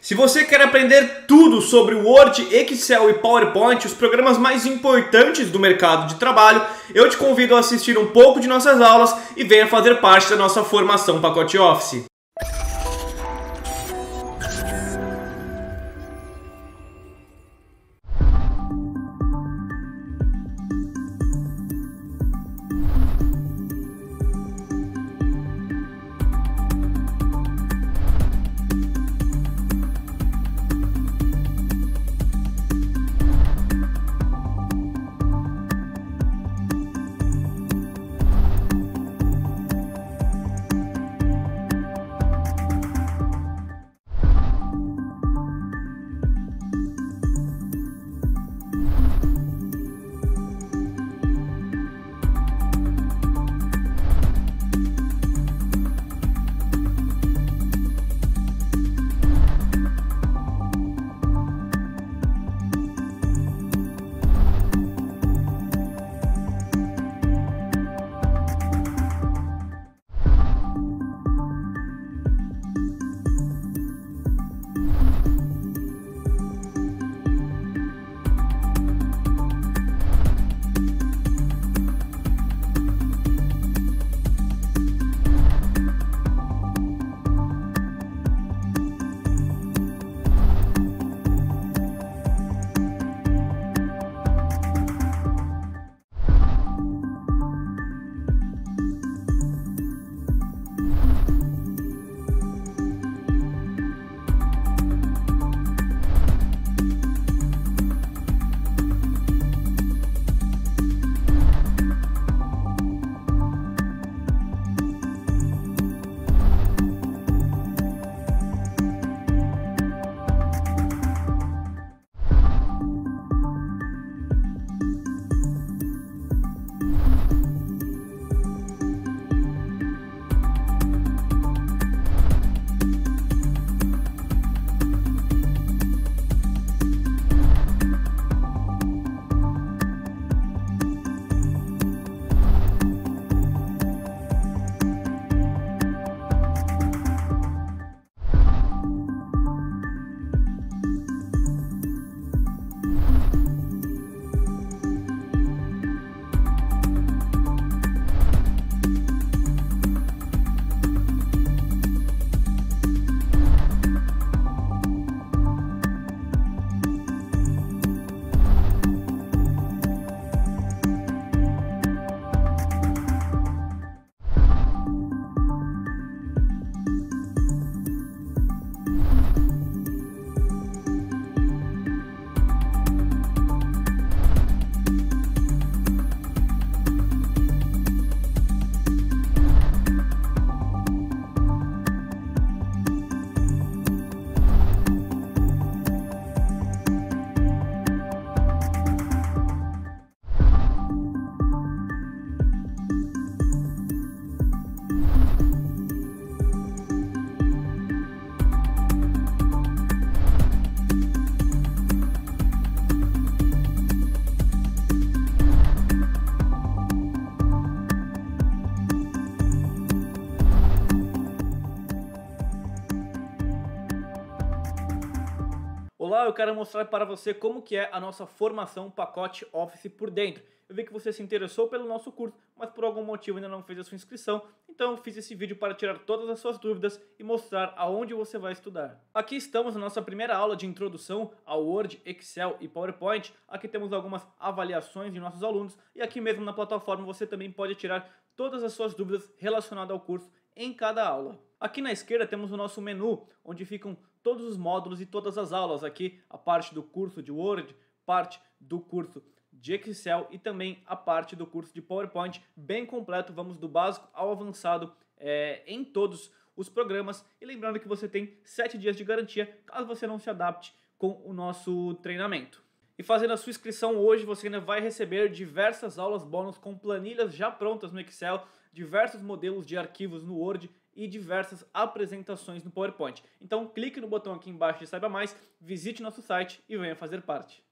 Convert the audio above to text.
Se você quer aprender tudo sobre Word, Excel e PowerPoint, os programas mais importantes do mercado de trabalho, eu te convido a assistir um pouco de nossas aulas e venha fazer parte da nossa formação Pacote Office. Olá, eu quero mostrar para você como que é a nossa formação pacote Office por dentro. Eu vi que você se interessou pelo nosso curso, mas por algum motivo ainda não fez a sua inscrição, então eu fiz esse vídeo para tirar todas as suas dúvidas e mostrar aonde você vai estudar. Aqui estamos na nossa primeira aula de introdução ao Word, Excel e PowerPoint. Aqui temos algumas avaliações de nossos alunos e aqui mesmo na plataforma você também pode tirar todas as suas dúvidas relacionadas ao curso em cada aula. Aqui na esquerda temos o nosso menu, onde ficam todos os módulos e todas as aulas. Aqui a parte do curso de Word, parte do curso de Excel e também a parte do curso de PowerPoint, bem completo. Vamos do básico ao avançado é, em todos os programas. E lembrando que você tem 7 dias de garantia caso você não se adapte com o nosso treinamento. E fazendo a sua inscrição hoje, você ainda vai receber diversas aulas bônus com planilhas já prontas no Excel, diversos modelos de arquivos no Word e diversas apresentações no PowerPoint. Então clique no botão aqui embaixo de Saiba Mais, visite nosso site e venha fazer parte.